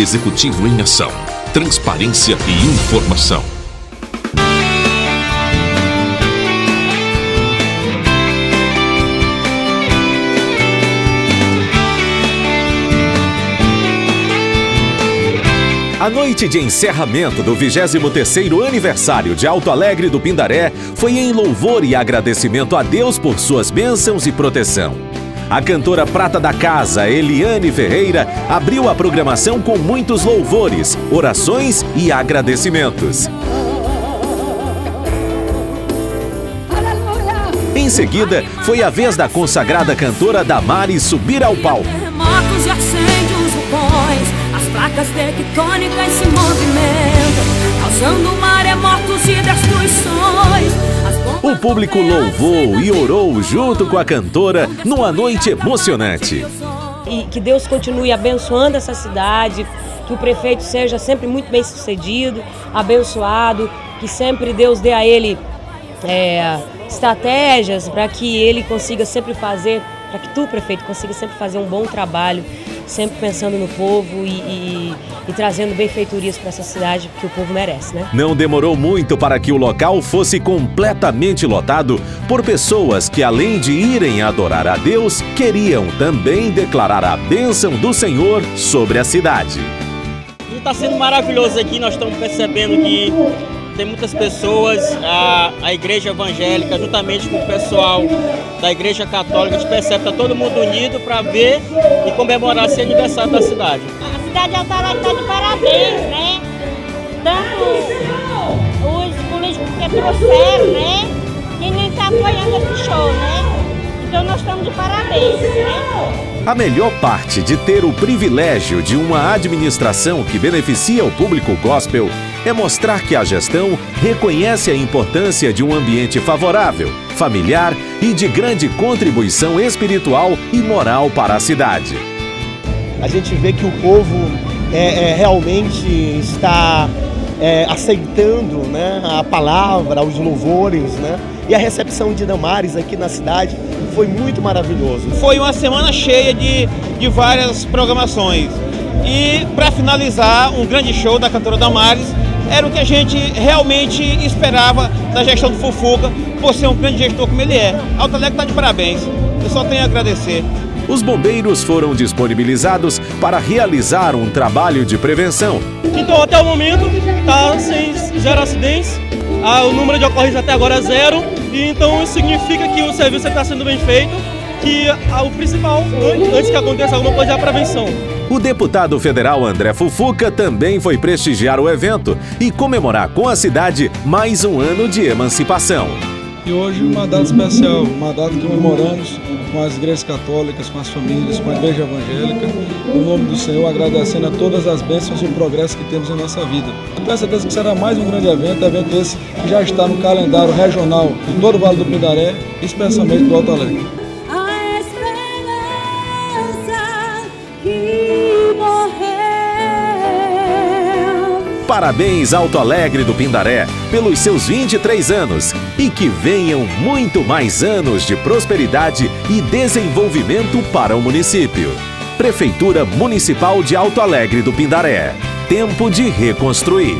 Executivo em Ação. Transparência e informação. A noite de encerramento do 23º aniversário de Alto Alegre do Pindaré foi em louvor e agradecimento a Deus por suas bênçãos e proteção. A cantora prata da casa, Eliane Ferreira, abriu a programação com muitos louvores, orações e agradecimentos. Em seguida, foi a vez da consagrada cantora Damares subir ao palco. Placas tectônicas se movimentam, causando maremotos e destruições. O público louvou e orou junto com a cantora numa noite emocionante. E que Deus continue abençoando essa cidade, que o prefeito seja sempre muito bem sucedido, abençoado, que sempre Deus dê a ele é, estratégias para que ele consiga sempre fazer, para que tu, prefeito, consiga sempre fazer um bom trabalho sempre pensando no povo e, e, e trazendo benfeitorias para essa cidade que o povo merece, né? Não demorou muito para que o local fosse completamente lotado por pessoas que, além de irem adorar a Deus, queriam também declarar a bênção do Senhor sobre a cidade. Está sendo maravilhoso aqui, nós estamos percebendo que tem muitas pessoas, a, a igreja evangélica, juntamente com o pessoal da igreja católica, a gente percebe que está todo mundo unido para ver e comemorar esse aniversário da cidade. A cidade de Altará está de parabéns, né? Tanto os políticos que trouxeram, né? E nem está apoiando esse show, né? Então nós estamos de parabéns, né? A melhor parte de ter o privilégio de uma administração que beneficia o público gospel é mostrar que a gestão reconhece a importância de um ambiente favorável, familiar e de grande contribuição espiritual e moral para a cidade. A gente vê que o povo é, é, realmente está é, aceitando né, a palavra, os louvores, né? E a recepção de Damares aqui na cidade foi muito maravilhoso. Foi uma semana cheia de, de várias programações. E para finalizar, um grande show da cantora Damares era o que a gente realmente esperava da gestão do Fufuca, por ser um grande gestor como ele é. Alto Alegre está de parabéns. Eu só tenho a agradecer. Os bombeiros foram disponibilizados para realizar um trabalho de prevenção. Então, até o momento, está sem zero acidentes. Ah, o número de ocorrências até agora é zero. E então isso significa que o serviço está sendo bem feito, que ah, o principal, antes que aconteça alguma coisa, é a prevenção. O deputado federal André Fufuca também foi prestigiar o evento e comemorar com a cidade mais um ano de emancipação. E hoje uma data especial, uma data que comemoramos com as igrejas católicas, com as famílias, com a igreja evangélica, no nome do Senhor, agradecendo a todas as bênçãos e o progresso que temos em nossa vida. Tenho certeza que será mais um grande evento, evento esse que já está no calendário regional de todo o Vale do Pindaré, especialmente do Alto Alegre. Parabéns Alto Alegre do Pindaré pelos seus 23 anos e que venham muito mais anos de prosperidade e desenvolvimento para o município. Prefeitura Municipal de Alto Alegre do Pindaré. Tempo de reconstruir.